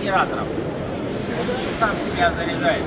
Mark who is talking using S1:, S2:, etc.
S1: генератором. Он еще сам себя заряжает.